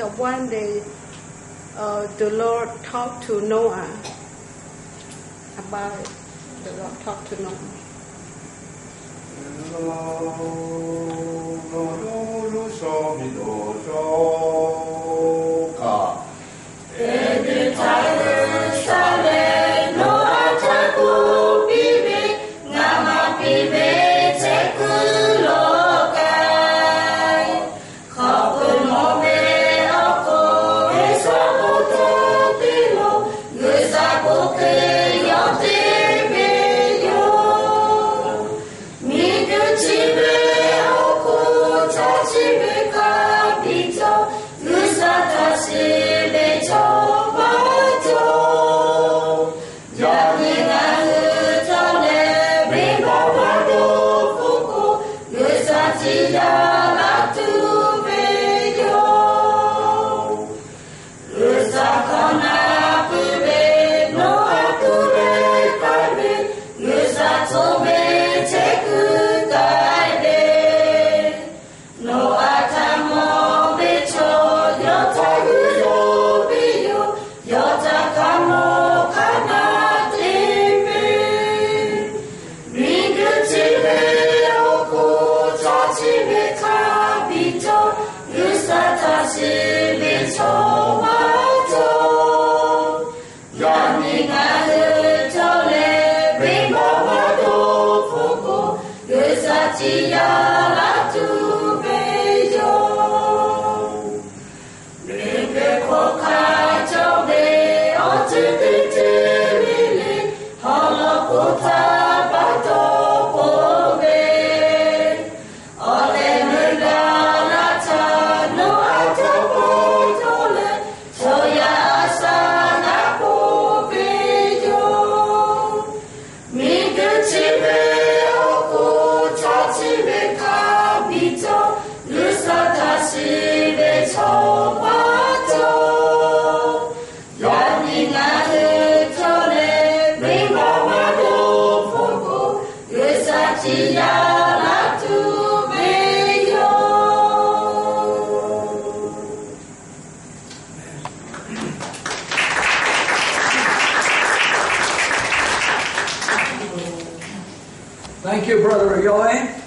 uh, one day uh, the Lord talked to Noah about it. The Lord talked to Noah. Brother Ayoy.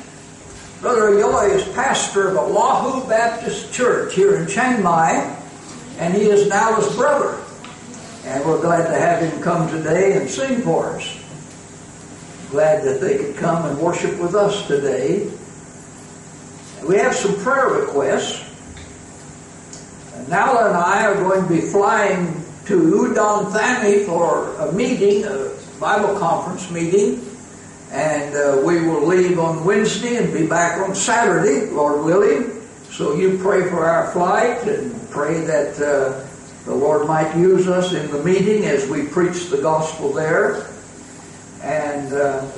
Brother Ayoy is pastor of Oahu Baptist Church here in Chiang Mai, and he is Nala's brother. And we're glad to have him come today and sing for us. Glad that they could come and worship with us today. We have some prayer requests. Nala and I are going to be flying to Udon Thani for a meeting, a Bible conference meeting, and uh, we will leave on Wednesday and be back on Saturday, Lord willing. So you pray for our flight and pray that uh, the Lord might use us in the meeting as we preach the gospel there. And uh,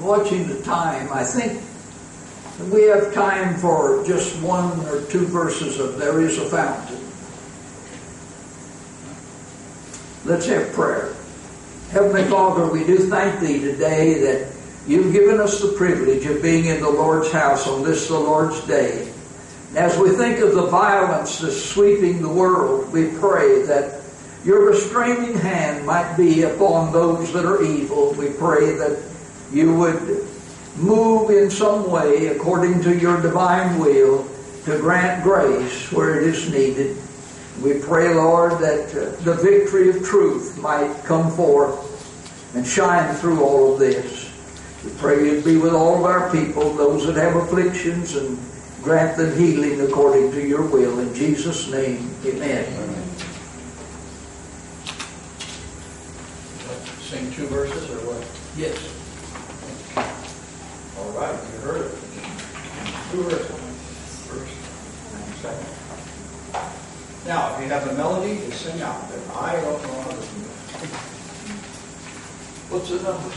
watching the time. I think we have time for just one or two verses of There is a Fountain. Let's have prayer. Heavenly Father, we do thank Thee today that You've given us the privilege of being in the Lord's house on this, the Lord's day. As we think of the violence that's sweeping the world, we pray that Your restraining hand might be upon those that are evil. We pray that You would move in some way according to Your divine will to grant grace where it is needed. We pray, Lord, that uh, the victory of truth might come forth and shine through all of this. We pray you'd be with all of our people, those that have afflictions, and grant them healing according to your will. In Jesus' name, amen. amen. Sing two verses or what? Yes. All right, you heard it. Two verses. First and second. Now, if you have a melody, you sing out. But I don't know how to do it. What's the number?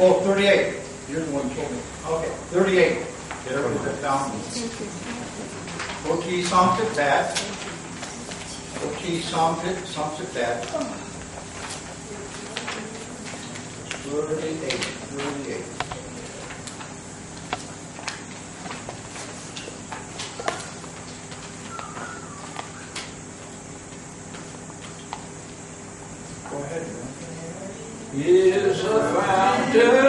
Oh, 38. You're the one who told me. Okay, 38. Get over the fountain. Oki samtit that. Oki samtit, samtit that. 38. 38. Is a fountain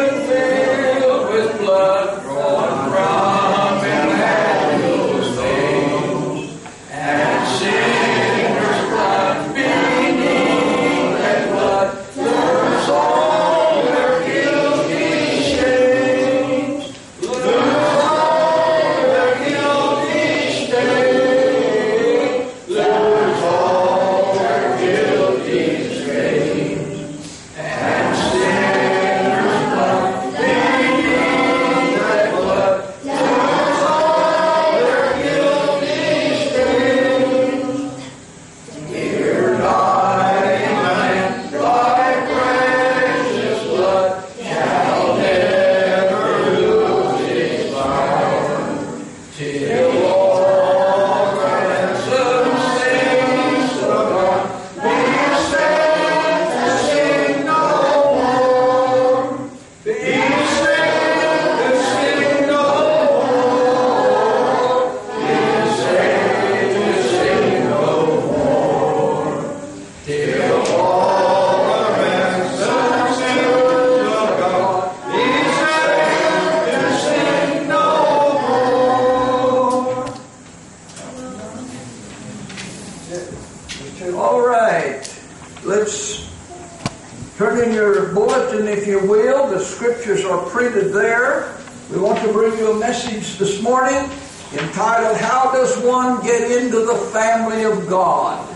the Family of God?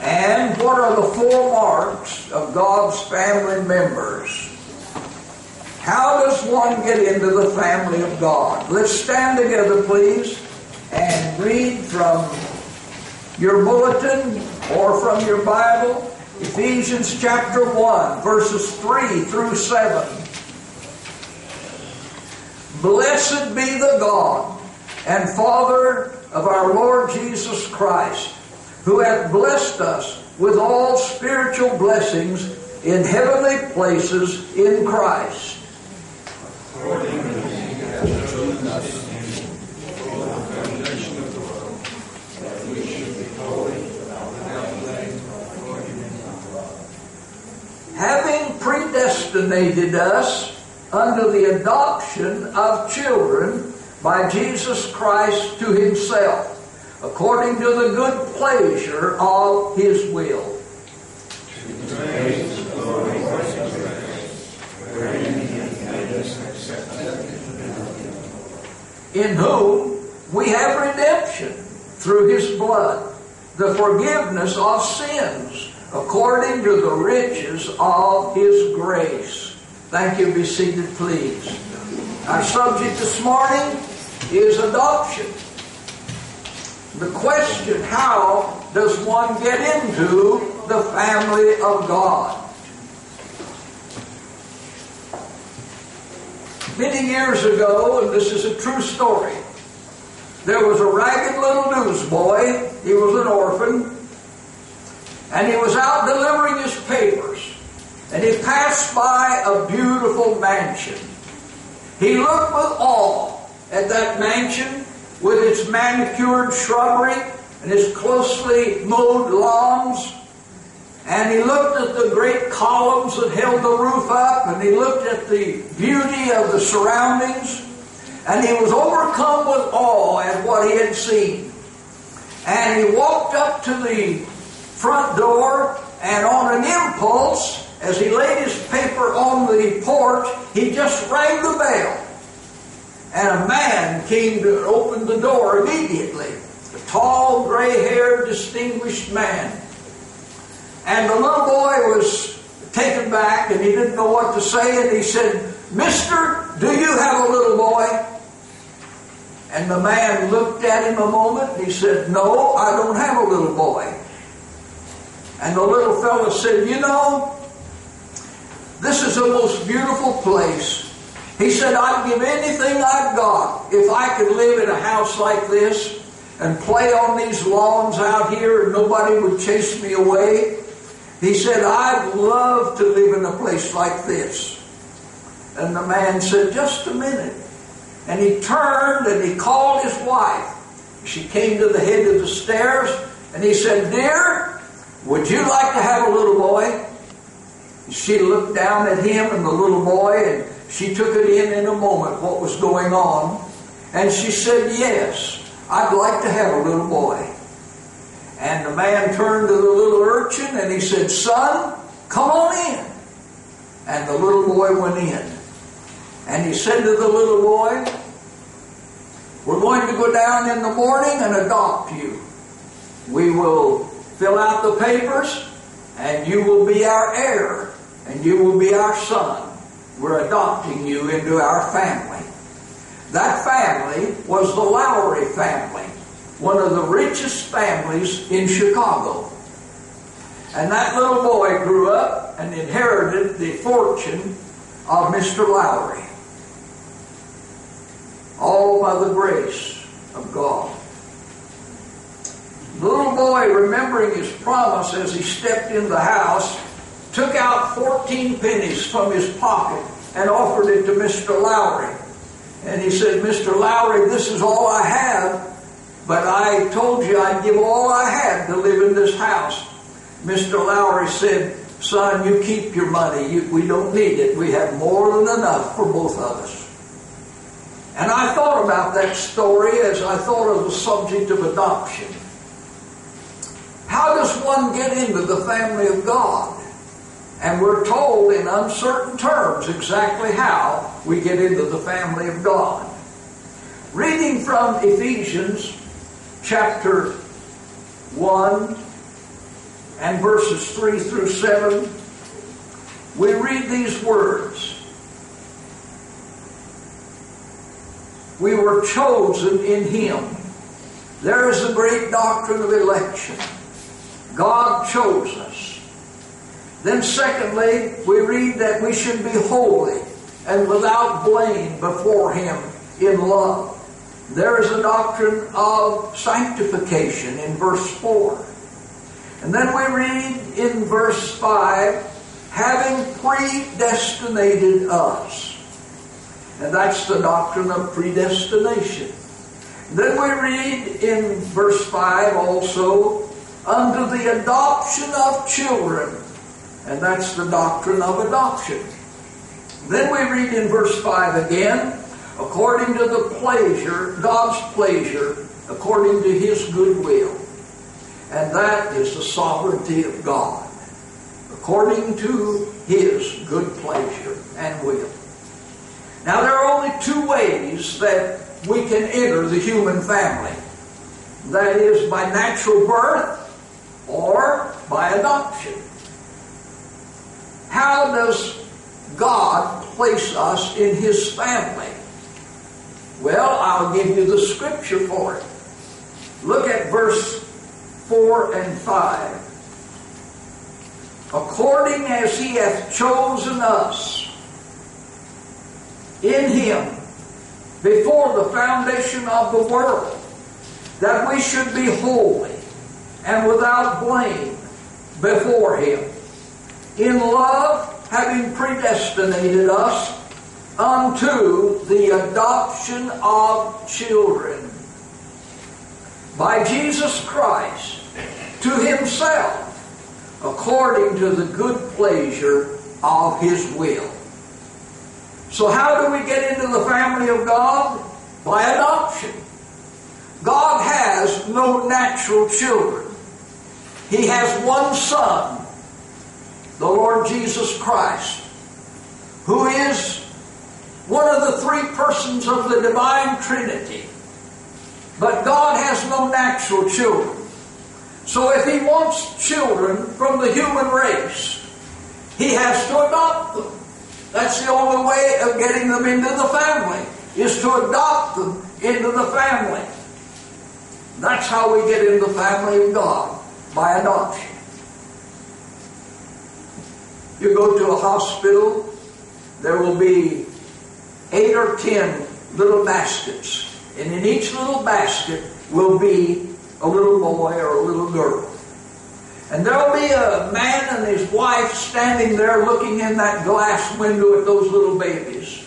And what are the four marks of God's family members? How does one get into the family of God? Let's stand together, please, and read from your bulletin or from your Bible, Ephesians chapter 1, verses 3 through 7. Blessed be the God and Father of our Lord Jesus Christ, who hath blessed us with all spiritual blessings in heavenly places in Christ. Having predestinated us under the adoption of children by Jesus Christ to himself, according to the good pleasure of his will. In whom we have redemption through his blood, the forgiveness of sins, according to the riches of his grace. Thank you. Be seated, please. Our subject this morning is adoption. The question, how does one get into the family of God? Many years ago, and this is a true story, there was a ragged little newsboy. He was an orphan. And he was out delivering his papers. And he passed by a beautiful mansion. He looked with awe at that mansion with its manicured shrubbery and its closely mowed lawns. And he looked at the great columns that held the roof up, and he looked at the beauty of the surroundings, and he was overcome with awe at what he had seen. And he walked up to the front door, and on an impulse, as he laid his paper on the porch, he just rang the bell. And a man came to open the door immediately. A tall, gray-haired, distinguished man. And the little boy was taken back and he didn't know what to say and he said, Mister, do you have a little boy? And the man looked at him a moment and he said, No, I don't have a little boy. And the little fellow said, You know, this is the most beautiful place. He said, I'd give anything I've got if I could live in a house like this and play on these lawns out here and nobody would chase me away. He said, I'd love to live in a place like this. And the man said, Just a minute. And he turned and he called his wife. She came to the head of the stairs and he said, Dear, would you like to have a little boy? She looked down at him and the little boy and she took it in in a moment what was going on. And she said, Yes, I'd like to have a little boy. And the man turned to the little urchin and he said, Son, come on in. And the little boy went in. And he said to the little boy, We're going to go down in the morning and adopt you. We will fill out the papers and you will be our heir and you will be our son. We're adopting you into our family. That family was the Lowry family, one of the richest families in Chicago. And that little boy grew up and inherited the fortune of Mr. Lowry all by the grace of God. The little boy, remembering his promise as he stepped in the house, took out 14 pennies from his pocket and offered it to Mr. Lowry. And he said, Mr. Lowry, this is all I have, but I told you I'd give all I had to live in this house. Mr. Lowry said, Son, you keep your money. You, we don't need it. We have more than enough for both of us. And I thought about that story as I thought of the subject of adoption. How does one get into the family of God? And we're told in uncertain terms exactly how we get into the family of God. Reading from Ephesians chapter 1 and verses 3 through 7, we read these words. We were chosen in Him. There is a great doctrine of election. God chose us. Then, secondly, we read that we should be holy and without blame before Him in love. There is a doctrine of sanctification in verse 4. And then we read in verse 5, having predestinated us. And that's the doctrine of predestination. Then we read in verse 5 also, unto the adoption of children. And that's the doctrine of adoption. Then we read in verse 5 again, according to the pleasure, God's pleasure, according to his good will. And that is the sovereignty of God, according to his good pleasure and will. Now, there are only two ways that we can enter the human family. That is by natural birth or by adoption. How does God place us in His family? Well, I'll give you the scripture for it. Look at verse 4 and 5. According as He hath chosen us in Him before the foundation of the world, that we should be holy and without blame before Him. In love, having predestinated us unto the adoption of children by Jesus Christ to Himself, according to the good pleasure of His will. So, how do we get into the family of God? By adoption. God has no natural children. He has one Son, the Lord Jesus Christ, who is one of the three persons of the divine Trinity. But God has no natural children. So if He wants children from the human race, He has to adopt them. That's the only way of getting them into the family, is to adopt them into the family. That's how we get into the family of God by adoption. You go to a hospital, there will be eight or ten little baskets. And in each little basket will be a little boy or a little girl. And there'll be a man and his wife standing there looking in that glass window at those little babies.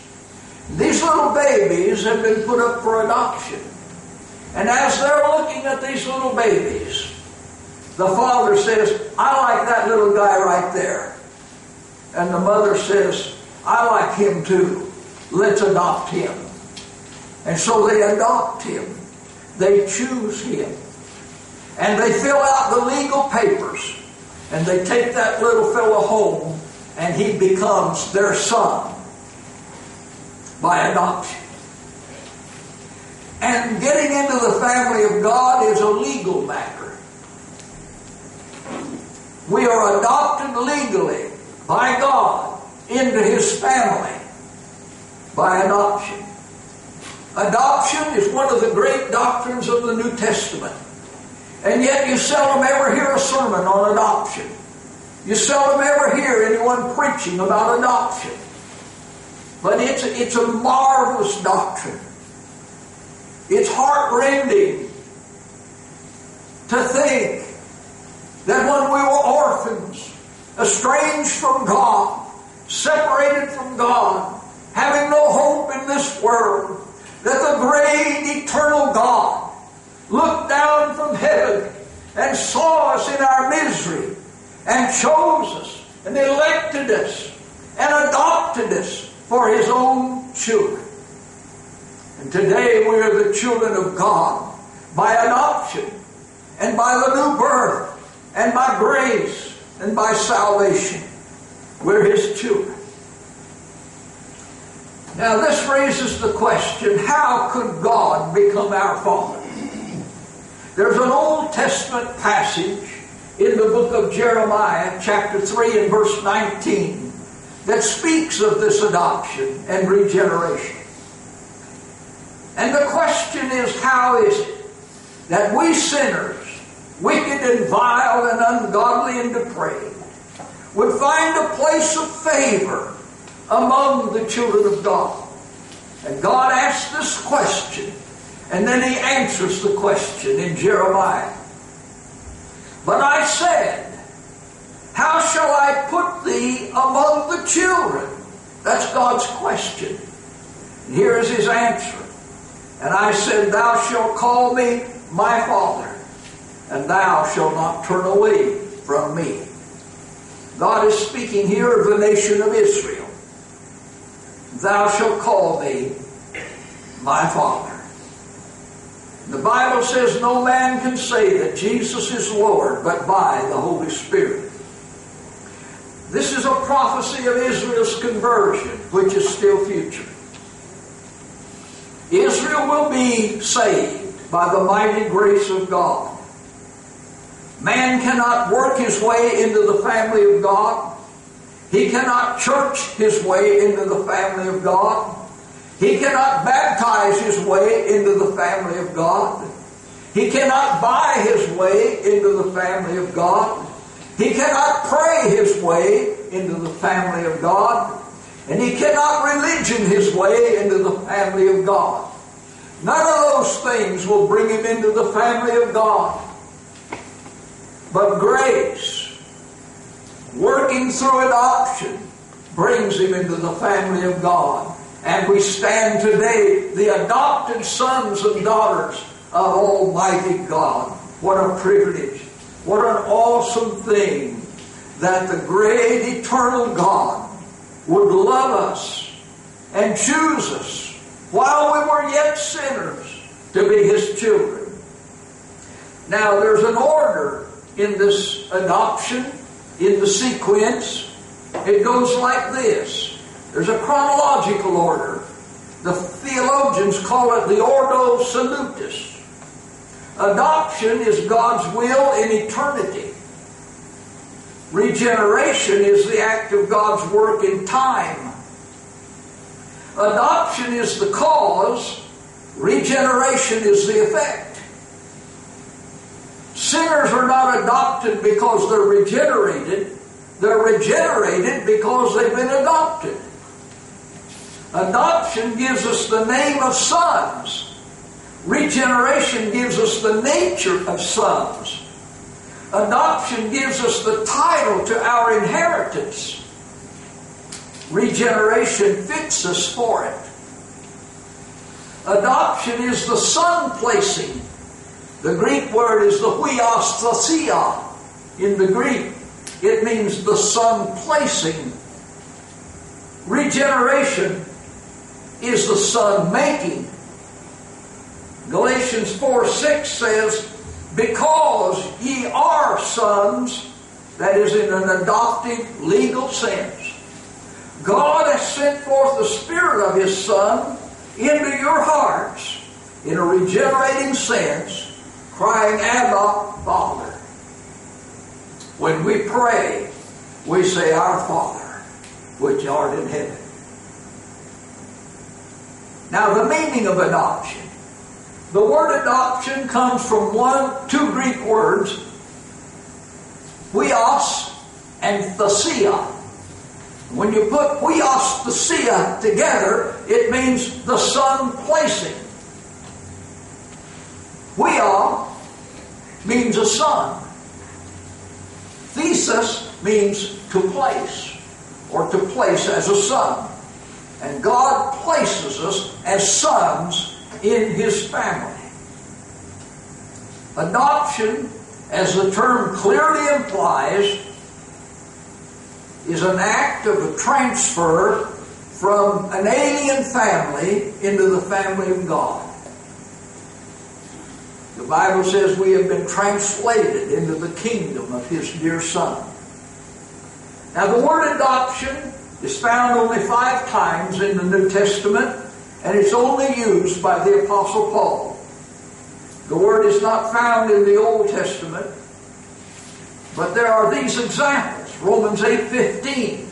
These little babies have been put up for adoption. And as they're looking at these little babies, the father says, I like that little guy right there. And the mother says, I like him too. Let's adopt him. And so they adopt him. They choose him. And they fill out the legal papers. And they take that little fellow home and he becomes their son by adoption. And getting into the family of God is a legal matter. We are adopted legally by God into His family by adoption. Adoption is one of the great doctrines of the New Testament. And yet you seldom ever hear a sermon on adoption. You seldom ever hear anyone preaching about adoption. But it's, it's a marvelous doctrine. It's heartrending to think that when we were orphans, estranged from God, separated from God, having no hope in this world, that the great eternal God looked down from heaven and saw us in our misery and chose us and elected us and adopted us for His own children. And today we are the children of God by adoption and by the new birth and by grace and by salvation. We're His children. Now, this raises the question how could God become our Father? There's an Old Testament passage in the book of Jeremiah, chapter 3 and verse 19, that speaks of this adoption and regeneration. And the question is how is it that we sinners wicked and vile and ungodly and depraved, would find a place of favor among the children of God. And God asked this question, and then He answers the question in Jeremiah. But I said, How shall I put thee among the children? That's God's question. And here is His answer. And I said, Thou shalt call me my Father and thou shalt not turn away from me. God is speaking here of the nation of Israel. thou shalt call me my Father. The Bible says no man can say that Jesus is Lord but by the Holy Spirit. This is a prophecy of Israel's conversion, which is still future. Israel will be saved by the mighty grace of God. Man cannot work his way into the family of God. He cannot church his way into the family of God. He cannot baptize his way into the family of God. He cannot buy his way into the family of God. He cannot pray his way into the family of God. And he cannot religion his way into the family of God. None of those things will bring him into the family of God. But grace, working through adoption, brings him into the family of God. And we stand today the adopted sons and daughters of Almighty God. What a privilege. What an awesome thing that the great eternal God would love us and choose us while we were yet sinners to be His children. Now there's an order in this adoption, in the sequence. It goes like this. There's a chronological order. The theologians call it the Ordo Salutis. Adoption is God's will in eternity. Regeneration is the act of God's work in time. Adoption is the cause, regeneration is the effect. Sinners are not adopted because they're regenerated, they're regenerated because they've been adopted. Adoption gives us the name of sons. Regeneration gives us the nature of sons. Adoption gives us the title to our inheritance. Regeneration fits us for it. Adoption is the son placing. The Greek word is the huios huiothesia. In the Greek, it means the son placing. Regeneration is the son making. Galatians 4 6 says, Because ye are sons, that is in an adoptive legal sense. God has sent forth the Spirit of His Son into your hearts in a regenerating sense, crying, Abba, Father. When we pray, we say, Our Father, which art in heaven. Now, the meaning of adoption. The word adoption comes from one, two Greek words, huios and thesia. When you put huios thesia together, it means the son placing. Huia means a son. Thesis means to place, or to place as a son. And God places us as sons in His family. Adoption, as the term clearly implies, is an act of a transfer from an alien family into the family of God. The Bible says we have been translated into the kingdom of His dear Son. Now, the word adoption is found only five times in the New Testament, and it's only used by the Apostle Paul. The word is not found in the Old Testament, but there are these examples. Romans 8.15,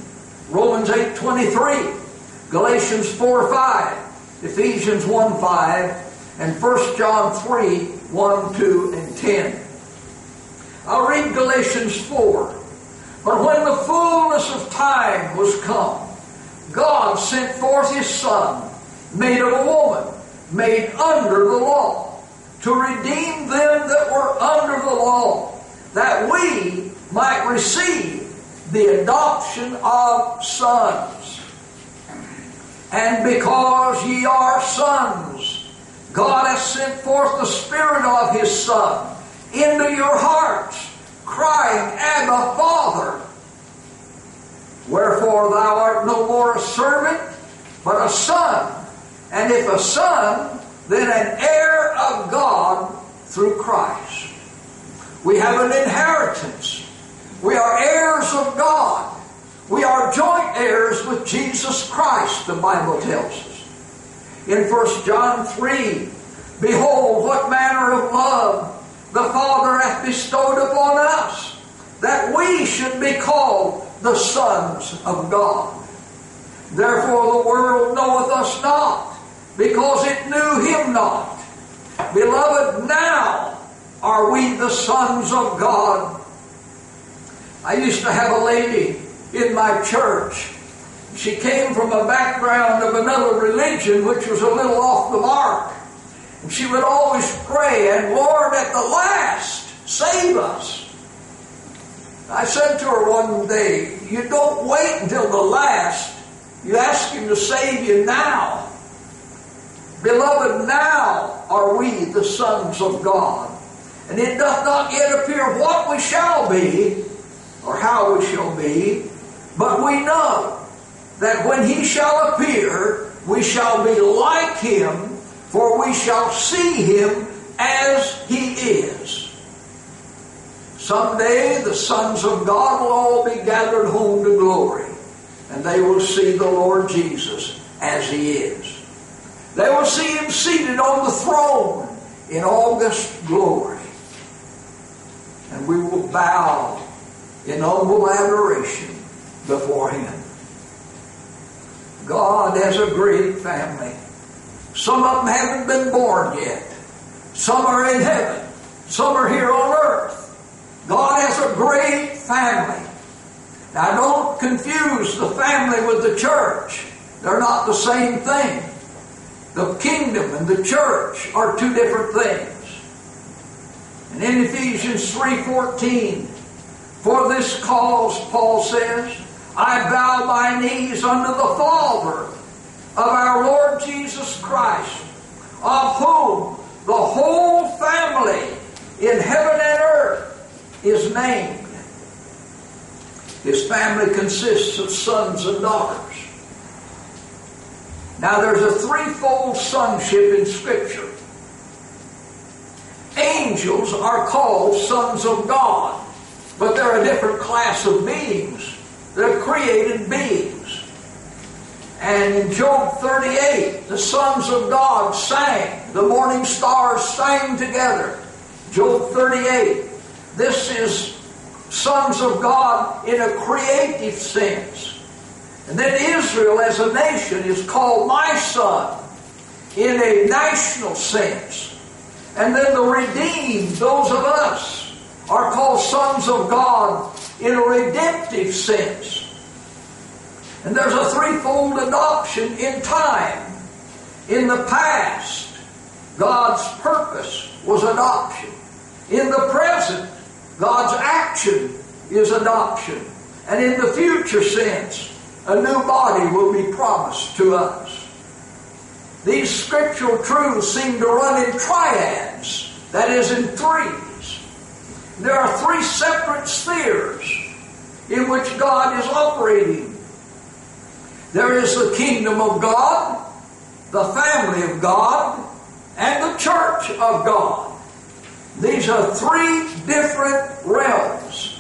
Romans 8.23, Galatians 4.5, Ephesians 1.5, and 1 John 3, 1, 2, and 10. I'll read Galatians 4. But when the fullness of time was come, God sent forth His Son, made of a woman, made under the law, to redeem them that were under the law, that we might receive the adoption of sons. And because ye are sons, God has sent forth the Spirit of His Son into your hearts, crying, Abba, Father. Wherefore thou art no more a servant, but a son. And if a son, then an heir of God through Christ. We have an inheritance. We are heirs of God. We are joint heirs with Jesus Christ, the Bible tells us. In 1 John 3, Behold, what manner of love the Father hath bestowed upon us, that we should be called the sons of God. Therefore the world knoweth us not, because it knew him not. Beloved, now are we the sons of God. I used to have a lady in my church. She came from a background of another religion which was a little off the mark. And she would always pray, and Lord, at the last, save us. I said to her one day, You don't wait until the last. You ask Him to save you now. Beloved, now are we the sons of God. And it doth not yet appear what we shall be, or how we shall be, but we know that when He shall appear, we shall be like Him, for we shall see Him as He is. Someday the sons of God will all be gathered home to glory, and they will see the Lord Jesus as He is. They will see Him seated on the throne in august glory. And we will bow in humble adoration before Him. God has a great family. Some of them haven't been born yet. Some are in heaven. Some are here on earth. God has a great family. Now don't confuse the family with the church. They're not the same thing. The kingdom and the church are two different things. And in Ephesians 3:14, for this cause, Paul says, I bow my knees unto the Father of our Lord Jesus Christ, of whom the whole family in heaven and earth is named. His family consists of sons and daughters. Now there's a threefold sonship in Scripture. Angels are called sons of God, but they're a different class of beings. They're created beings. And in Job 38, the sons of God sang. The morning stars sang together. Job 38. This is sons of God in a creative sense. And then Israel as a nation is called my son in a national sense. And then the redeemed, those of us, are called sons of God in a redemptive sense. And there's a threefold adoption in time. In the past, God's purpose was adoption. In the present, God's action is adoption. And in the future sense, a new body will be promised to us. These scriptural truths seem to run in triads, that is, in threes. There are three separate spheres in which God is operating. There is the kingdom of God, the family of God, and the church of God. These are three different realms.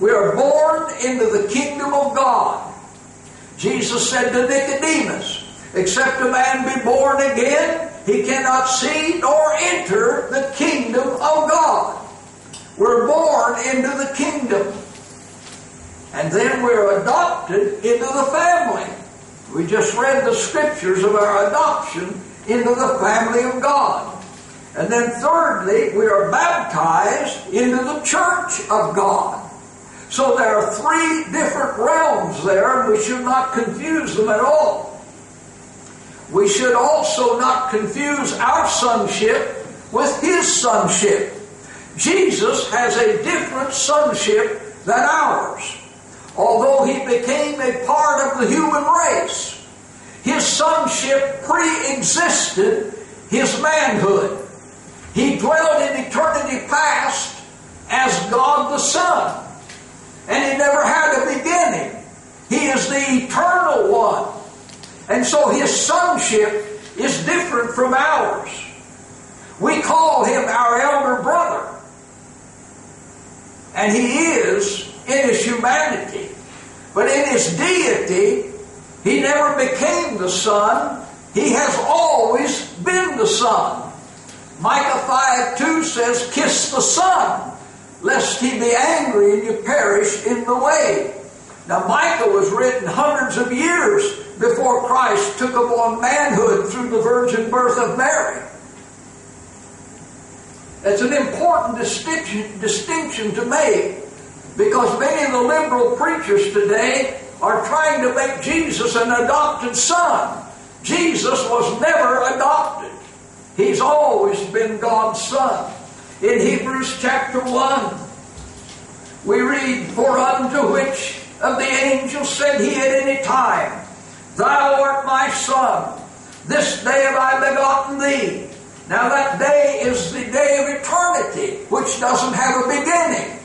We are born into the kingdom of God. Jesus said to Nicodemus, Except a man be born again, he cannot see nor enter the kingdom of God. We're born into the kingdom. And then we're adopted into the family. We just read the scriptures of our adoption into the family of God. And then thirdly, we are baptized into the church of God. So there are three different realms there, and we should not confuse them at all. We should also not confuse our sonship with his sonship. Jesus has a different sonship than ours. Although he became a part of the human race, his sonship pre existed his manhood. He dwelt in eternity past as God the Son, and he never had a beginning. He is the eternal one. And so his sonship is different from ours. We call him our elder brother. And he is in his humanity. But in his deity, he never became the Son. He has always been the Son. Micah 5 2 says, Kiss the Son, lest he be angry and you perish in the way. Now, Micah was written hundreds of years before Christ took upon manhood through the virgin birth of Mary. That's an important distinction, distinction to make because many of the liberal preachers today are trying to make Jesus an adopted son. Jesus was never adopted. He's always been God's son. In Hebrews chapter 1, we read, For unto which of the angels said he at any time, Thou art my son, this day have I begotten thee. Now that day is the day of eternity, which doesn't have a beginning.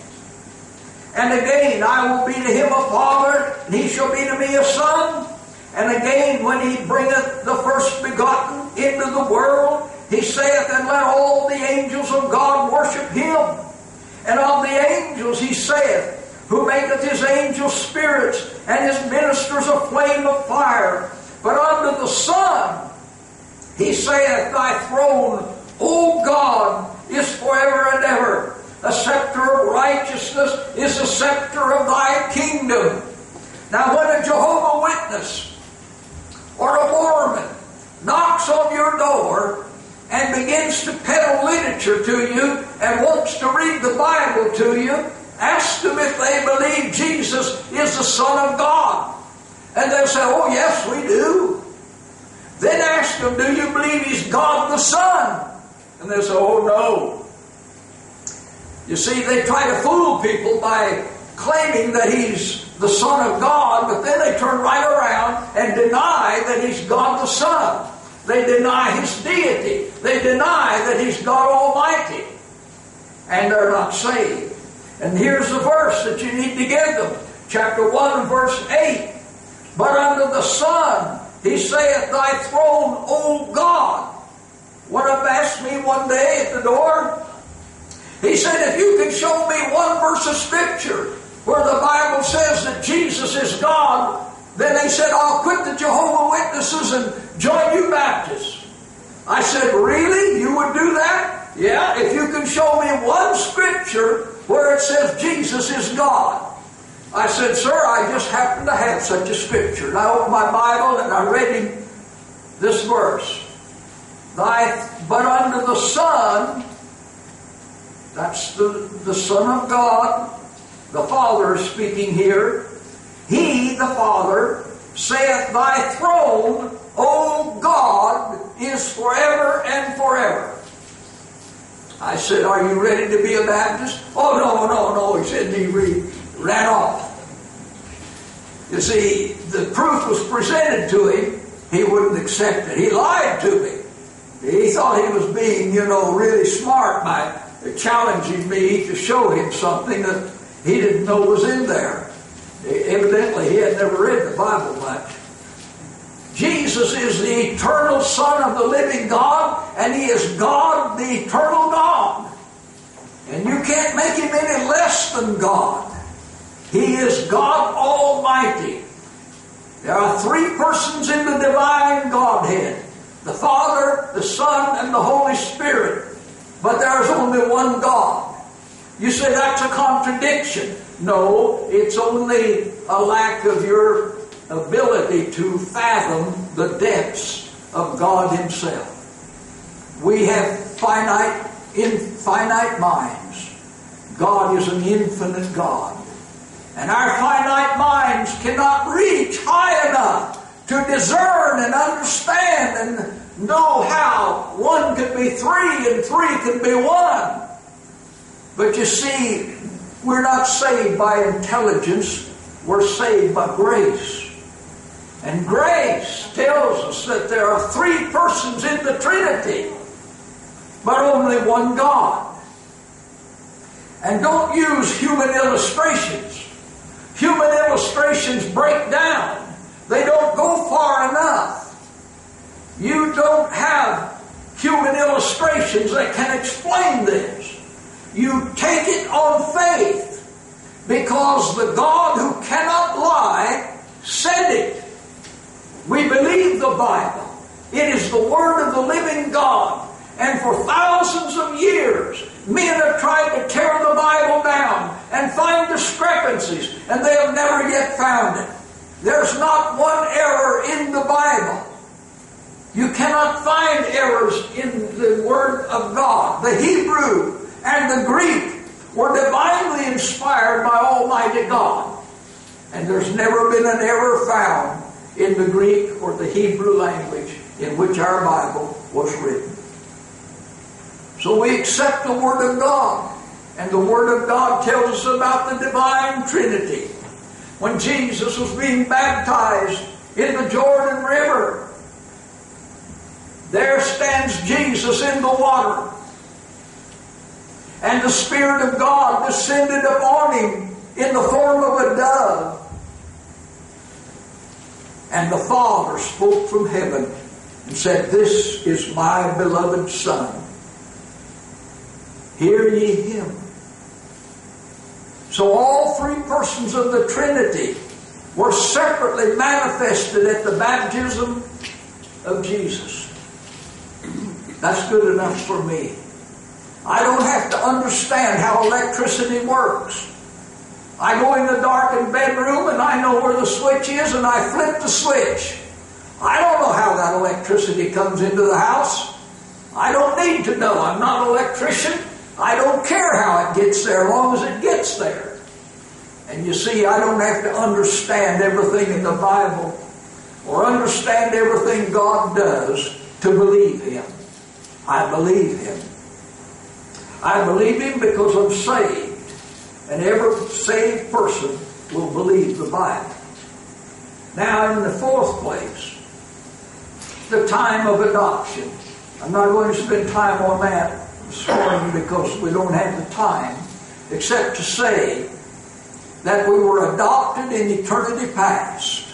And again, I will be to him a father, and he shall be to me a son. And again, when he bringeth the first begotten into the world, he saith, And let all the angels of God worship him. And of the angels he saith, Who maketh his angels spirits, and his ministers a flame of fire. But unto the Son he saith, Thy throne, O God, is forever and ever. A scepter of righteousness is a scepter of thy kingdom. Now, when a Jehovah Witness or a Mormon knocks on your door and begins to peddle literature to you and wants to read the Bible to you, ask them if they believe Jesus is the Son of God. And they'll say, Oh, yes, we do. Then ask them, Do you believe He's God the Son? And they'll say, Oh, no. You see, they try to fool people by claiming that He's the Son of God, but then they turn right around and deny that He's God the Son. They deny His deity. They deny that He's God Almighty. And they're not saved. And here's the verse that you need to give them. Chapter 1 verse 8. But unto the Son he saith, Thy throne, O God. Of them asked me one day at the door, he said, If you could show me one verse of Scripture where the Bible says that Jesus is God, then they said, I'll quit the Jehovah Witnesses and join you Baptists. I said, Really? You would do that? Yeah, if you can show me one Scripture where it says Jesus is God. I said, Sir, I just happen to have such a scripture. And I opened my Bible and I read him this verse. Thy, but unto the Son, that's the, the Son of God, the Father is speaking here. He, the Father, saith, Thy throne, O God, is forever and forever. I said, Are you ready to be a Baptist? Oh, no, no, no. He said, he ran off. You see, the proof was presented to him. He wouldn't accept it. He lied to me. He thought he was being, you know, really smart by challenging me to show him something that he didn't know was in there. Evidently, he had never read the Bible much. Jesus is the eternal Son of the living God, and He is God, the eternal God. And you can't make Him any less than God. He is God Almighty. There are three persons in the divine Godhead the Father, the Son, and the Holy Spirit. But there's only one God. You say that's a contradiction. No, it's only a lack of your ability to fathom the depths of God Himself. We have finite, infinite minds. God is an infinite God. And our finite minds cannot reach high enough to discern and understand and know how one could be three and three could be one. But you see, we're not saved by intelligence, we're saved by grace. And grace tells us that there are three persons in the Trinity, but only one God. And don't use human illustrations. Human illustrations break down. They don't go far enough. You don't have human illustrations that can explain this. You take it on faith because the God who cannot lie said it. We believe the Bible. It is the Word of the living God. And for thousands of years, men have tried to tear the Bible down and find discrepancies, and they have never yet found it. There's not one error in the Bible. You cannot find errors in the Word of God. The Hebrew and the Greek were divinely inspired by Almighty God. And there's never been an error found in the Greek or the Hebrew language in which our Bible was written. So we accept the Word of God. And the Word of God tells us about the divine Trinity. When Jesus was being baptized in the Jordan River, there stands Jesus in the water. And the Spirit of God descended upon him in the form of a dove. And the Father spoke from heaven and said, This is my beloved Son. Hear ye him. So all three persons of the Trinity were separately manifested at the baptism of Jesus. That's good enough for me. I don't have to understand how electricity works. I go in the darkened bedroom and I know where the switch is and I flip the switch. I don't know how that electricity comes into the house. I don't need to know. I'm not an electrician. I don't care how it gets there as long as it gets there. And you see, I don't have to understand everything in the Bible or understand everything God does to believe Him. I believe Him. I believe Him because I'm saved. And every saved person will believe the Bible. Now, in the fourth place, the time of adoption. I'm not going to spend time on that this morning because we don't have the time, except to say that we were adopted in eternity past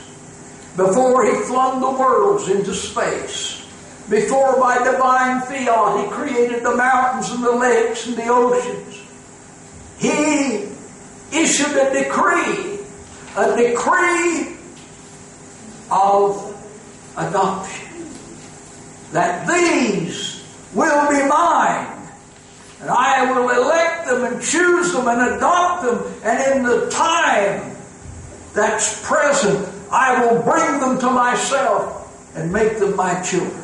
before He flung the worlds into space. Before by divine fiat He created the mountains and the lakes and the oceans. He issued a decree, a decree of adoption. That these will be mine. And I will elect them and choose them and adopt them. And in the time that's present, I will bring them to myself and make them my children.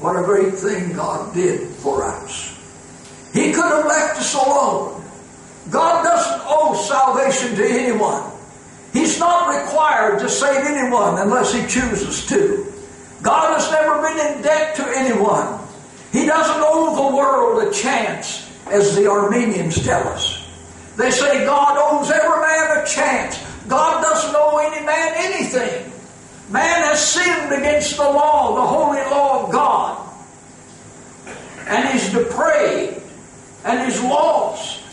What a great thing God did for us. He could have left us alone. God doesn't owe salvation to anyone. He's not required to save anyone unless He chooses to. God has never been in debt to anyone. He doesn't owe the world a chance, as the Arminians tell us. They say God owes every man a chance. God doesn't owe any man anything. Man has sinned against the law, the holy law of God. And he's depraved. And he's lost.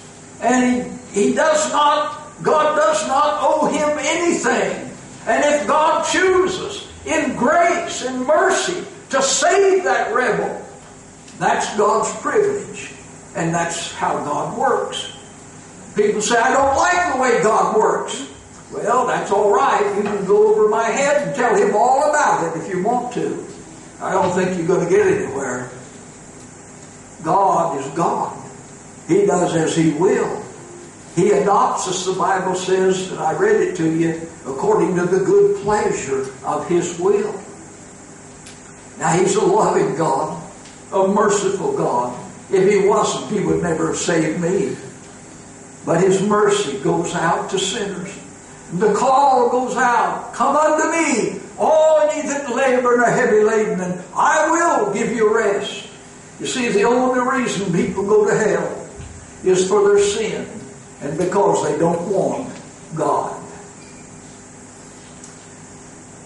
And he, he does not, God does not owe him anything. And if God chooses in grace and mercy to save that rebel, that's God's privilege. And that's how God works. People say, I don't like the way God works. Well, that's all right. You can go over my head and tell him all about it if you want to. I don't think you're going to get anywhere. God is God. He does as He will. He adopts us, the Bible says, and I read it to you, according to the good pleasure of His will. Now, He's a loving God, a merciful God. If He wasn't, He would never have saved me. But His mercy goes out to sinners. The call goes out, Come unto me, all ye that labor and are heavy laden, and I will give you rest. You see, the only reason people go to hell is for their sin and because they don't want God.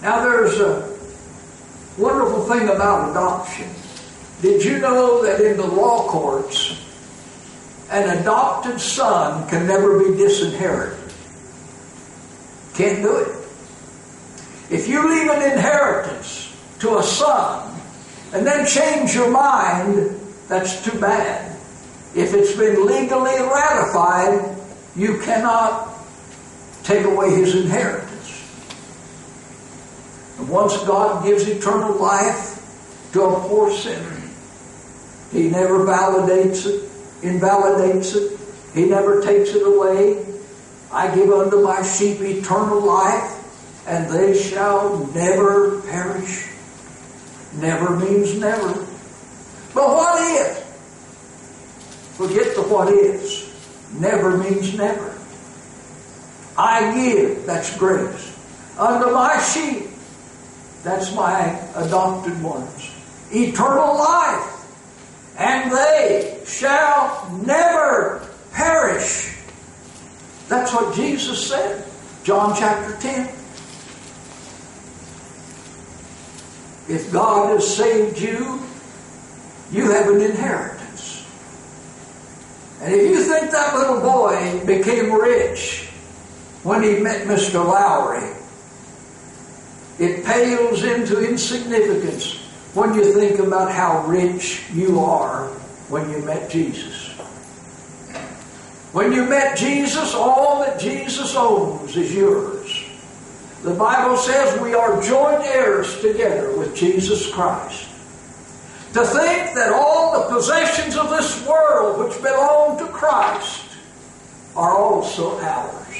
Now, there's a wonderful thing about adoption. Did you know that in the law courts, an adopted son can never be disinherited? Can't do it. If you leave an inheritance to a son and then change your mind, that's too bad. If it's been legally ratified, you cannot take away his inheritance. And once God gives eternal life to a poor sinner, he never validates it, invalidates it, he never takes it away. I give unto my sheep eternal life, and they shall never perish. Never means never. But what if? Forget the what is. Never means never. I give, that's grace. Unto my sheep, that's my adopted ones. Eternal life. And they shall never perish. That's what Jesus said. John chapter 10. If God has saved you, you have an inheritance. And if you think that little boy became rich when he met Mr. Lowry, it pales into insignificance when you think about how rich you are when you met Jesus. When you met Jesus, all that Jesus owns is yours. The Bible says we are joint heirs together with Jesus Christ. To think that all the possessions of this world which belong to Christ are also ours.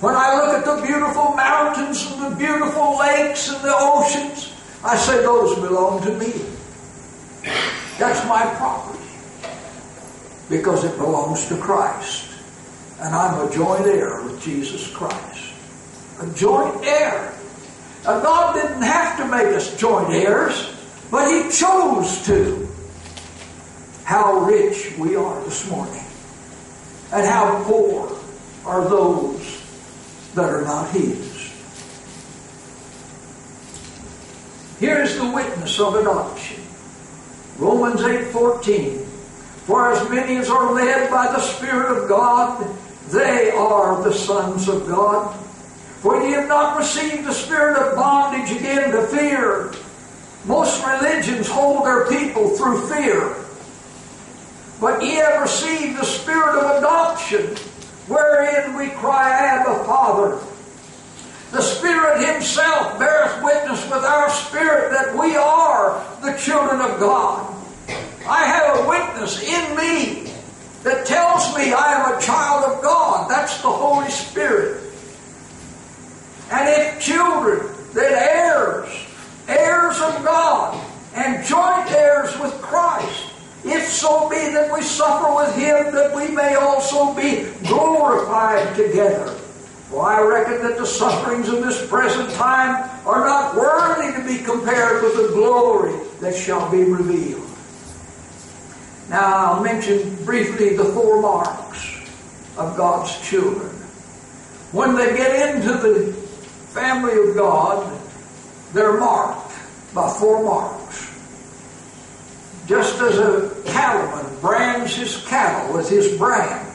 When I look at the beautiful mountains and the beautiful lakes and the oceans, I say those belong to me. That's my property because it belongs to Christ. And I'm a joint heir with Jesus Christ. A joint heir. Now, God didn't have to make us joint heirs, but He chose to. How rich we are this morning, and how poor are those that are not His. Here's the witness of adoption. Romans 8:14. For as many as are led by the Spirit of God, they are the sons of God. For ye have not received the spirit of bondage again to fear. Most religions hold their people through fear. But ye have received the spirit of adoption, wherein we cry, Abba, Father. The Spirit Himself beareth witness with our spirit that we are the children of God. I have a witness in me that tells me I am a child of God. That's the Holy Spirit. And if children, then heirs, heirs of God, and joint heirs with Christ, if so be that we suffer with Him, that we may also be glorified together. For I reckon that the sufferings of this present time are not worthy to be compared with the glory that shall be revealed. Now, I'll mention briefly the four marks of God's children. When they get into the family of God, they're marked by four marks. Just as a cattleman brands his cattle with his brand,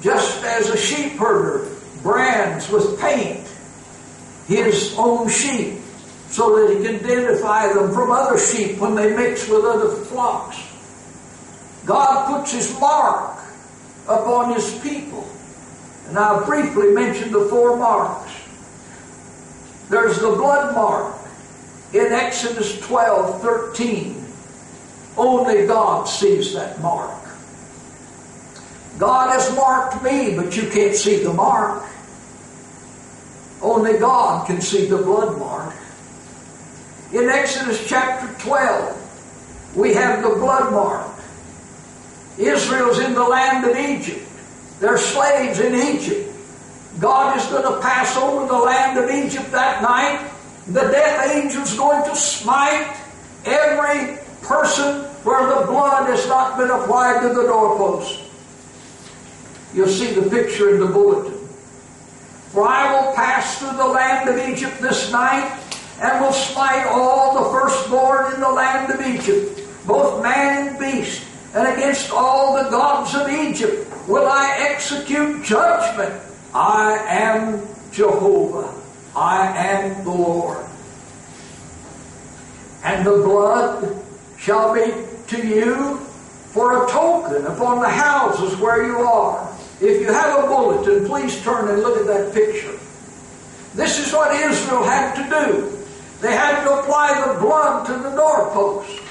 just as a sheep herder brands with paint his own sheep so that he can identify them from other sheep when they mix with other flocks. God puts his mark upon his people. And I'll briefly mention the four marks. There's the blood mark in Exodus 12 13. Only God sees that mark. God has marked me, but you can't see the mark. Only God can see the blood mark. In Exodus chapter 12, we have the blood mark. Israel's in the land of Egypt. They're slaves in Egypt. God is going to pass over the land of Egypt that night. The death angel's going to smite every person where the blood has not been applied to the doorpost. You'll see the picture in the bulletin. For I will pass through the land of Egypt this night, and will smite all the firstborn in the land of Egypt, both man and beast, and against all the gods of Egypt will I execute judgment. I am Jehovah. I am the Lord. And the blood shall be to you for a token upon the houses where you are. If you have a bulletin, please turn and look at that picture. This is what Israel had to do. They had to apply the blood to the doorpost.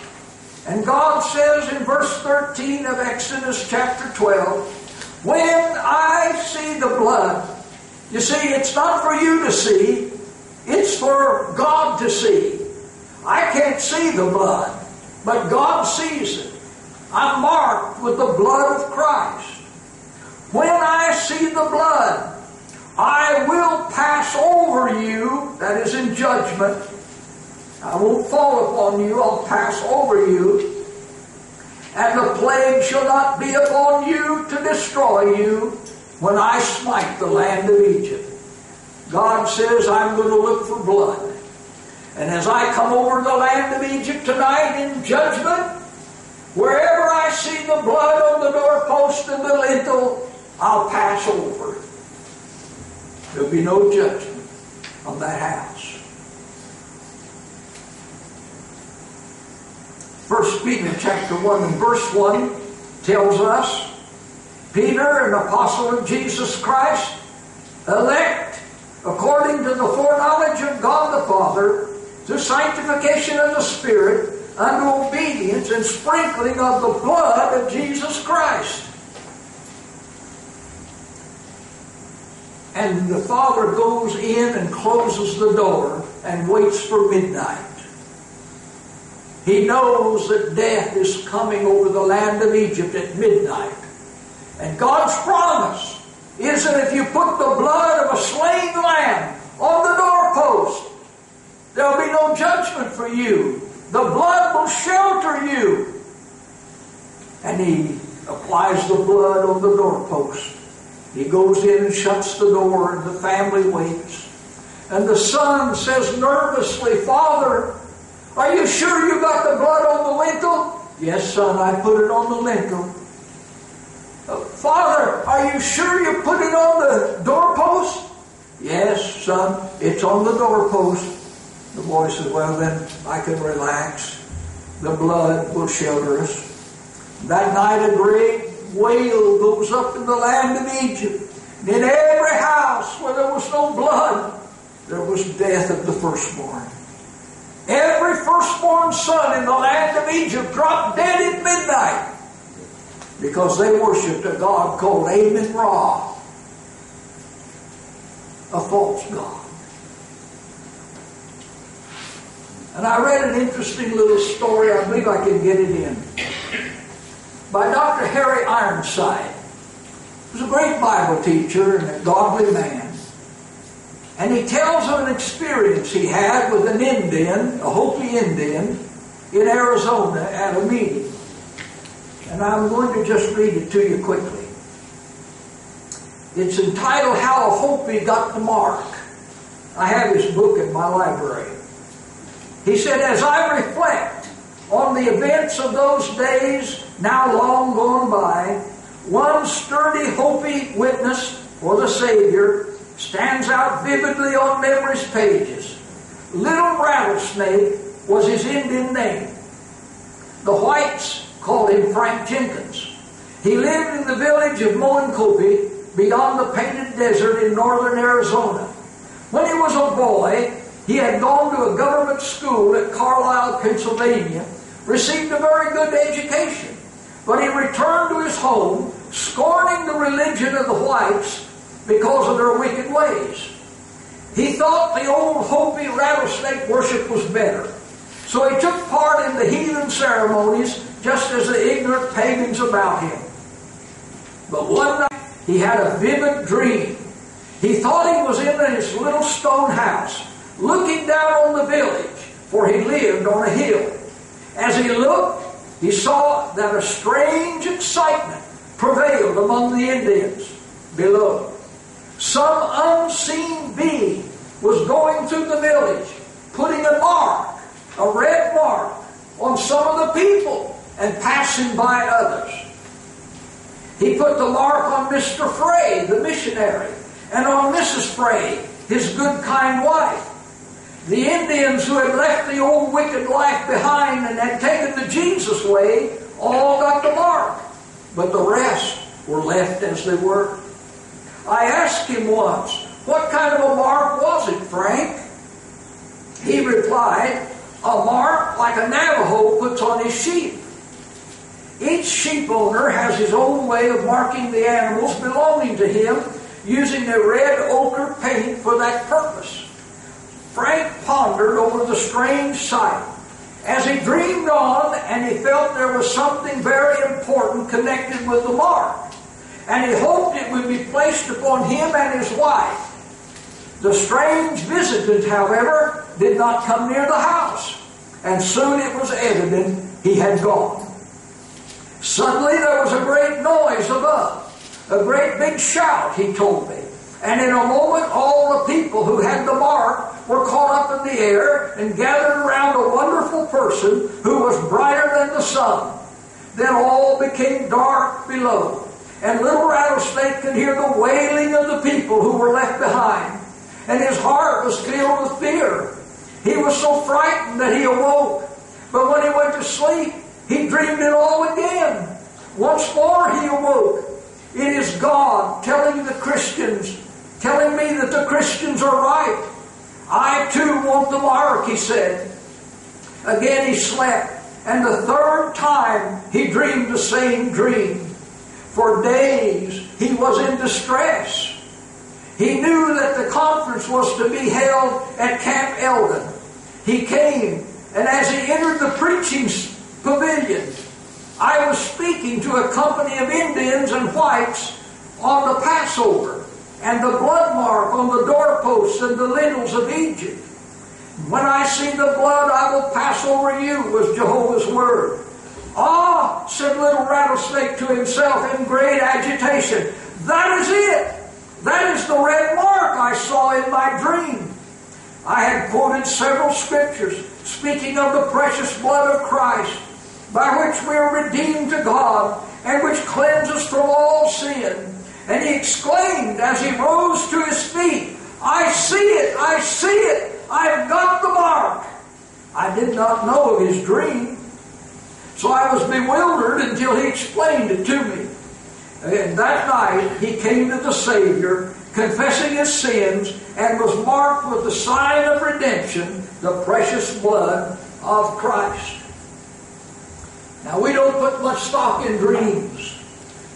And God says in verse 13 of Exodus chapter 12, When I see the blood, you see, it's not for you to see, it's for God to see. I can't see the blood, but God sees it. I'm marked with the blood of Christ. When I see the blood, I will pass over you, that is in judgment. I won't fall upon you, I'll pass over you. And the plague shall not be upon you to destroy you when I smite the land of Egypt. God says, I'm going to look for blood. And as I come over the land of Egypt tonight in judgment, wherever I see the blood on the doorpost and the lintel, I'll pass over. There'll be no judgment on that house. First Peter chapter 1 and verse 1 tells us Peter, an apostle of Jesus Christ, elect according to the foreknowledge of God the Father, to sanctification of the Spirit, unto obedience and sprinkling of the blood of Jesus Christ. And the father goes in and closes the door and waits for midnight. He knows that death is coming over the land of Egypt at midnight. And God's promise is that if you put the blood of a slain lamb on the doorpost, there'll be no judgment for you. The blood will shelter you. And he applies the blood on the doorpost. He goes in and shuts the door, and the family waits. And the son says nervously, Father, are you sure you got the blood on the lintel? Yes, son, I put it on the lintel. Uh, Father, are you sure you put it on the doorpost? Yes, son, it's on the doorpost. The boy says, Well, then I can relax. The blood will shelter us. That night, a great wail goes up in the land of Egypt. And in every house where there was no blood, there was death of the firstborn. Every firstborn son in the land of Egypt dropped dead at midnight because they worshipped a God called Amen Ra, a false God. And I read an interesting little story, I believe I can get it in, by Dr. Harry Ironside. He was a great Bible teacher and a godly man. And he tells of an experience he had with an Indian, a Hopi Indian, in Arizona at a meeting. And I'm going to just read it to you quickly. It's entitled How a Hopi Got the Mark. I have his book in my library. He said, As I reflect on the events of those days now long gone by, one sturdy Hopi witness for the Savior stands out vividly on memory's pages. Little Rattlesnake was his Indian name. The whites called him Frank Jenkins. He lived in the village of Moenkopi beyond the Painted Desert in northern Arizona. When he was a boy, he had gone to a government school at Carlisle, Pennsylvania, received a very good education, but he returned to his home scorning the religion of the whites because of their wicked ways. He thought the old Hopi rattlesnake worship was better. So he took part in the heathen ceremonies just as the ignorant pagans about him. But one night he had a vivid dream. He thought he was in his little stone house, looking down on the village, for he lived on a hill. As he looked, he saw that a strange excitement prevailed among the Indians below. Some unseen being was going through the village, putting a mark, a red mark, on some of the people and passing by others. He put the mark on Mr. Frey, the missionary, and on Mrs. Frey, his good, kind wife. The Indians who had left the old wicked life behind and had taken the Jesus way all got the mark, but the rest were left as they were. I asked him once, What kind of a mark was it, Frank? He replied, A mark like a Navajo puts on his sheep. Each sheep owner has his own way of marking the animals belonging to him using a red ochre paint for that purpose. Frank pondered over the strange sight. As he dreamed on and he felt there was something very important connected with the mark, and he hoped it would be placed upon him and his wife. The strange visitant, however, did not come near the house, and soon it was evident he had gone. Suddenly there was a great noise above, a great big shout, he told me. And in a moment, all the people who had the mark were caught up in the air and gathered around a wonderful person who was brighter than the sun. Then all became dark below, and little rattlesnake could hear the wailing of the people who were left behind. And his heart was filled with fear. He was so frightened that he awoke. But when he went to sleep, he dreamed it all again. Once more he awoke. It is God telling the Christians, telling me that the Christians are right. I too want the mark, he said. Again he slept, and the third time he dreamed the same dream. For days he was in distress. He knew that the conference was to be held at Camp Eldon. He came, and as he entered the preaching pavilion, I was speaking to a company of Indians and whites on the Passover and the blood mark on the doorposts and the lintels of Egypt. When I see the blood, I will pass over you, was Jehovah's word. Ah, said little rattlesnake to himself in great agitation, that is it. That is the red mark I saw in my dream. I had quoted several scriptures speaking of the precious blood of Christ, by which we are redeemed to God, and which cleanses from all sin. And he exclaimed as he rose to his feet, I see it, I see it, I've got the mark. I did not know of his dream, so I was bewildered until he explained it to me. And that night he came to the Savior, confessing his sins, and was marked with the sign of redemption, the precious blood of Christ. Now we don't put much stock in dreams.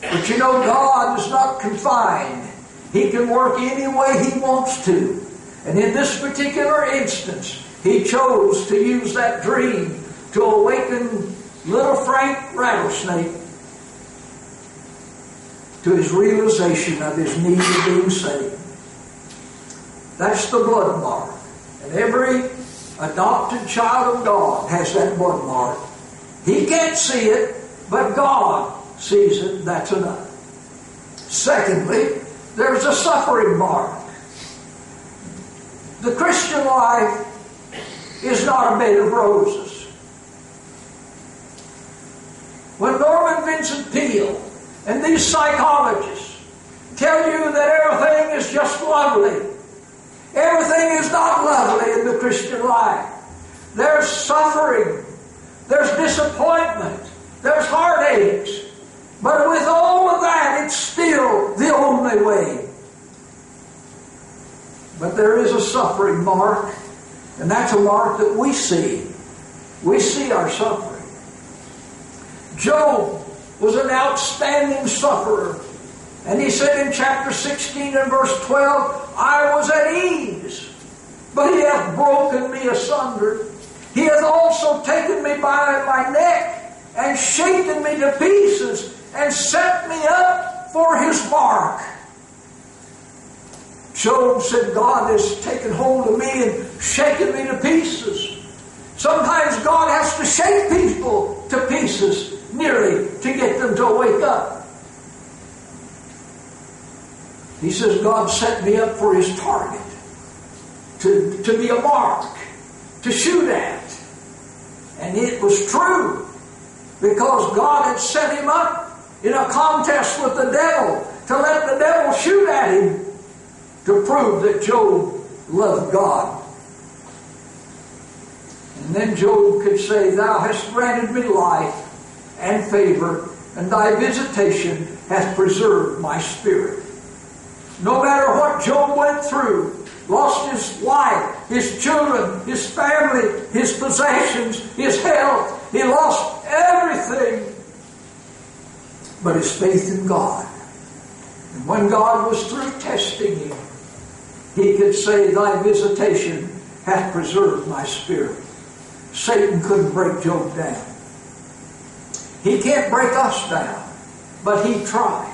But you know, God is not confined. He can work any way He wants to. And in this particular instance, He chose to use that dream to awaken little Frank Rattlesnake to his realization of his need of being saved. That's the blood mark. And every adopted child of God has that blood mark. He can't see it, but God sees it, that's enough. Secondly, there's a suffering mark. The Christian life is not a bed of roses. When Norman Vincent Peale and these psychologists tell you that everything is just lovely, everything is not lovely in the Christian life. There's suffering, there's disappointment, there's heartaches, but with all of that, it's still the only way. But there is a suffering mark, and that's a mark that we see. We see our suffering. Job was an outstanding sufferer. And he said in chapter 16 and verse 12, I was at ease, but he hath broken me asunder. He hath also taken me by my neck and shaken me to pieces and set me up for his mark. Job said, God has taken hold of me and shaken me to pieces. Sometimes God has to shake people to pieces nearly to get them to wake up. He says, God set me up for his target, to, to be a mark, to shoot at. And it was true because God had set him up in a contest with the devil to let the devil shoot at him to prove that Job loved God. And then Job could say, Thou hast granted me life and favor, and thy visitation hath preserved my spirit. No matter what Job went through, lost his wife, his children, his family, his possessions, his health, he lost everything but his faith in God. And when God was through testing him, he could say, Thy visitation hath preserved my spirit. Satan couldn't break Job down. He can't break us down, but he tries.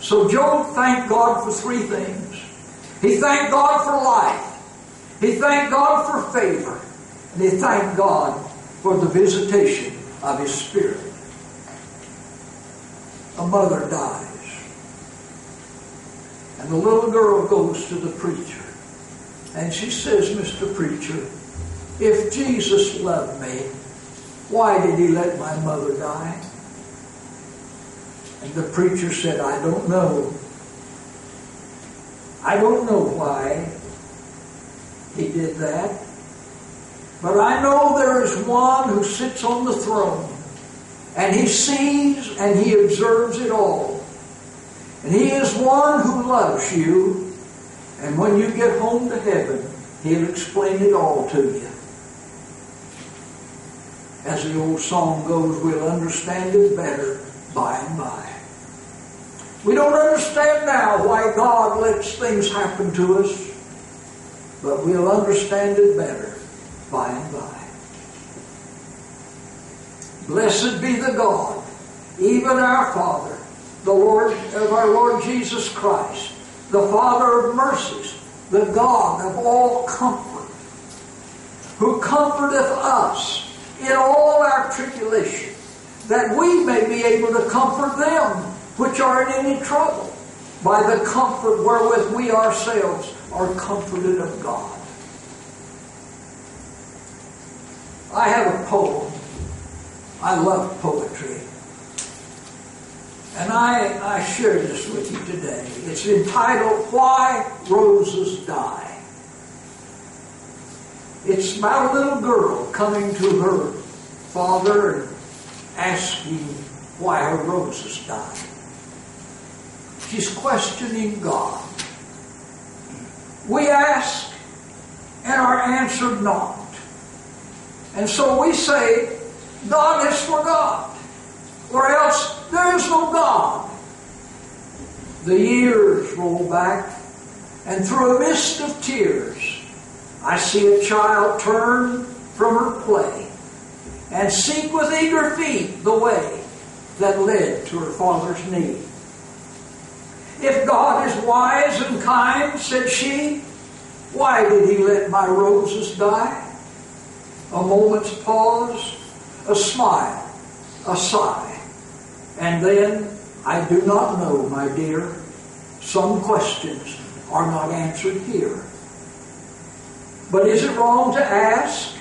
So Job thanked God for three things. He thanked God for life. He thanked God for favor. And he thanked God for the visitation of his spirit. A mother dies. And the little girl goes to the preacher. And she says, Mr. Preacher, if Jesus loved me, why did he let my mother die? And the preacher said, I don't know. I don't know why he did that. But I know there is one who sits on the throne and he sees and he observes it all. And he is one who loves you. And when you get home to heaven, he'll explain it all to you. As the old song goes, we'll understand it better by and by. We don't understand now why God lets things happen to us, but we'll understand it better by and by. Blessed be the God, even our Father, the Lord of our Lord Jesus Christ, the Father of mercies, the God of all comfort, who comforteth us in all our tribulation, that we may be able to comfort them which are in any trouble, by the comfort wherewith we ourselves are comforted of God. I have a poem. I love poetry. And I, I share this with you today. It's entitled Why Roses Die. It's about a little girl coming to her father and asking why her roses died. She's questioning God. We ask and are answered not. And so we say, God is for God, or else there is no God. The years roll back, and through a mist of tears, I see a child turn from her play and seek with eager feet the way that led to her father's knee. If God is wise and kind, said she, why did he let my roses die? A moment's pause, a smile, a sigh, and then, I do not know, my dear, some questions are not answered here. But is it wrong to ask?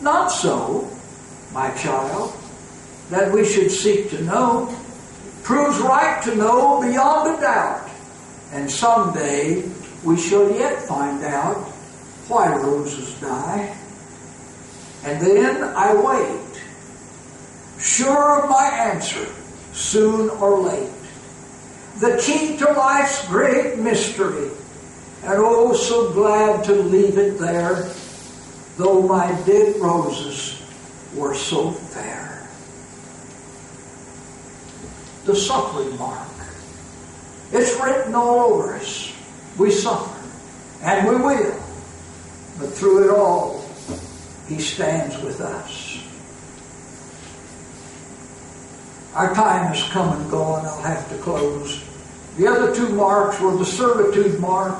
Not so, my child, that we should seek to know proves right to know beyond a doubt. And someday we shall yet find out why roses die. And then I wait, sure of my answer, soon or late. The key to life's great mystery, and oh, so glad to leave it there, though my dead roses were so fair the suffering mark. It's written all over us. We suffer, and we will. But through it all, He stands with us. Our time has come and gone. I'll have to close. The other two marks were the servitude mark,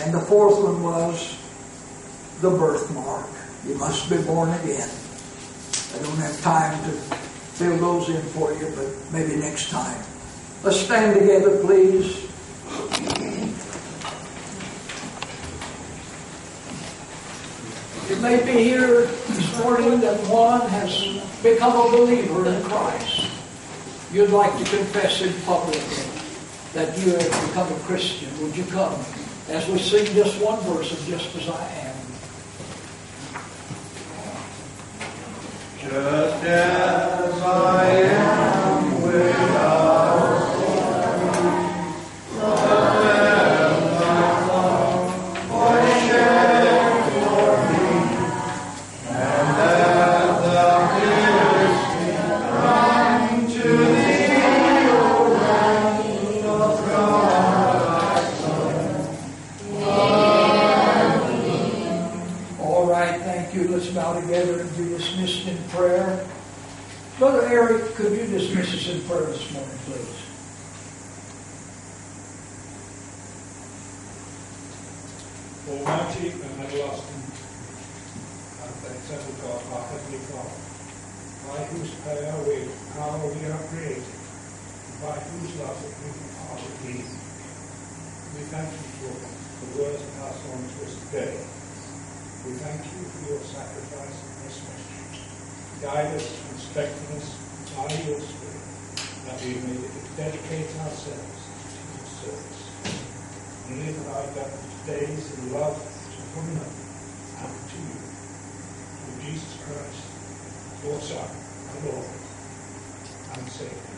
and the fourth one was the birthmark. You must be born again. I don't have time to fill those in for you, but maybe next time. Let's stand together, please. It may be here morning that one has become a believer in Christ. You'd like to confess in public that you have become a Christian, would you come as we sing just one verse of Just As I Am? Just as I am could you dismiss us in prayer this morning, please? Almighty and everlasting and acceptable God, our Heavenly Father, by whose power we, power we are created, and by whose love we are redeemed. We thank you for the words passed on to us today. We thank you for your sacrifice in this message. Guide us and strengthen us by your Spirit, that we may dedicate ourselves to your service and live our days in love to one another and to you. Through Jesus Christ, your Son, our Lord and Savior.